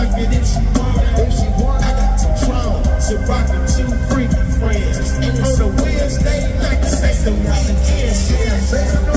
suck it if she want If she want I got control So rockin' two freaky friends. And on a Wednesday night, like the weekend. one Yeah,